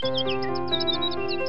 Música